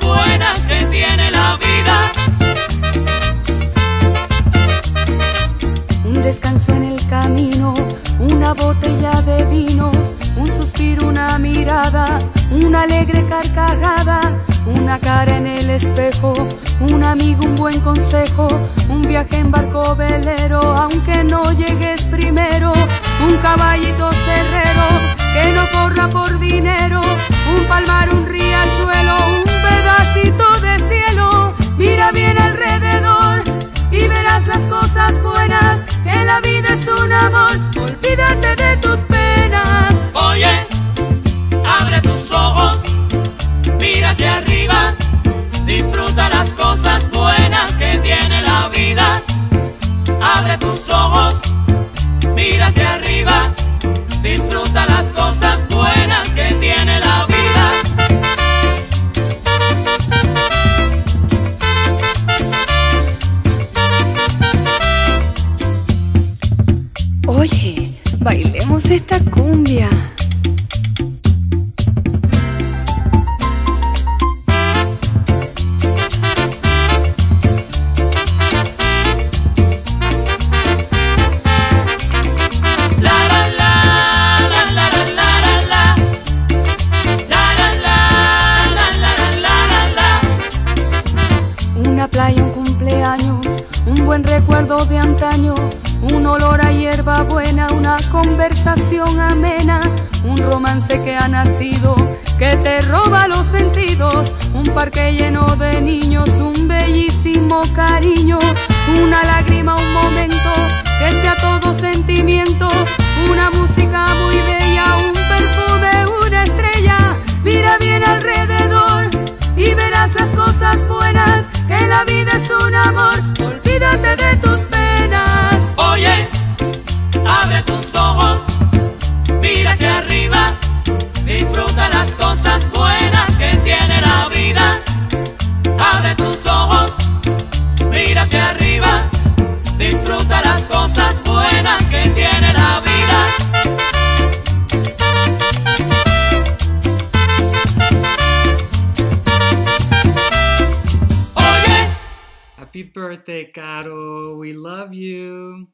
buenas que tiene la vida. Un descanso en el camino, una botella de vino, un suspiro, una mirada, una alegre carcajada, una cara en el espejo, un amigo, un buen consejo, un viaje en barco velero, aunque no llegues primero, un caballito cerrado amor, la la la Una playa, un cumpleaños, un buen recuerdo de antaño, un olor a hierba buena, una conversación amena, un romance que ha nacido, que te roba los sentidos, un parque lleno de niños, un bellísimo cariño, una lágrima, un momento, que sea todo sentimiento, una música muy bella, un perfume, una estrella, mira bien alrededor y verás las cosas buenas, que la vida es un amor, olvídate de tus buenas que tiene la vida. Abre tus ojos, mira hacia arriba, disfruta las cosas buenas que tiene la vida. Happy birthday, Caro. We love you.